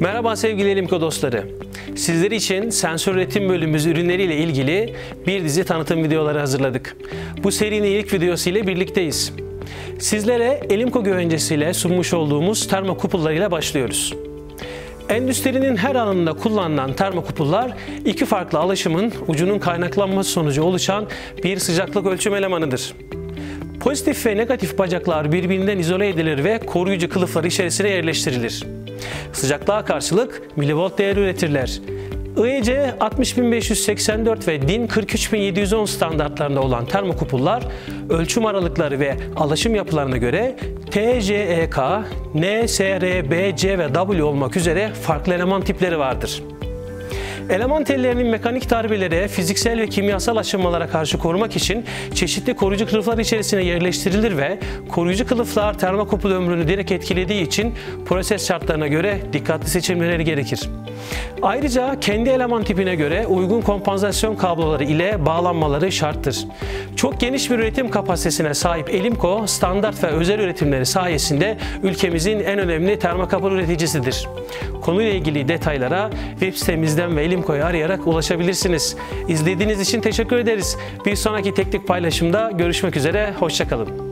Merhaba sevgili Elimko dostları. Sizler için sensör üretim bölümümüz ürünleriyle ilgili bir dizi tanıtım videoları hazırladık. Bu serinin ilk videosu ile birlikteyiz. Sizlere Elimko güvencesiyle sunmuş olduğumuz termokupullarıyla başlıyoruz. Endüstrinin her alanında kullanılan termokupullar iki farklı alaşımın ucunun kaynaklanması sonucu oluşan bir sıcaklık ölçüm elemanıdır. Pozitif ve negatif bacaklar birbirinden izole edilir ve koruyucu kılıflar içerisine yerleştirilir. Sıcaklığa karşılık milivolt değeri üretirler. IEC 60584 ve DIN 43710 standartlarında olan termokupullar ölçüm aralıkları ve alaşım yapılarına göre TJEK, NSR, B, C ve W olmak üzere farklı eleman tipleri vardır. Eleman tellerinin mekanik darbelere, fiziksel ve kimyasal aşınmalara karşı korumak için çeşitli koruyucu kılıflar içerisine yerleştirilir ve koruyucu kılıflar termokupul ömrünü direkt etkilediği için proses şartlarına göre dikkatli seçilmeleri gerekir. Ayrıca kendi eleman tipine göre uygun kompansasyon kabloları ile bağlanmaları şarttır. Çok geniş bir üretim kapasitesine sahip Elimco, standart ve özel üretimleri sayesinde ülkemizin en önemli termokapul üreticisidir. Konuyla ilgili detaylara web sitemizden ve Elimco'yu arayarak ulaşabilirsiniz. İzlediğiniz için teşekkür ederiz. Bir sonraki teknik paylaşımda görüşmek üzere, hoşçakalın.